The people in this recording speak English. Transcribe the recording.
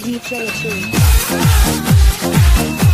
replay a.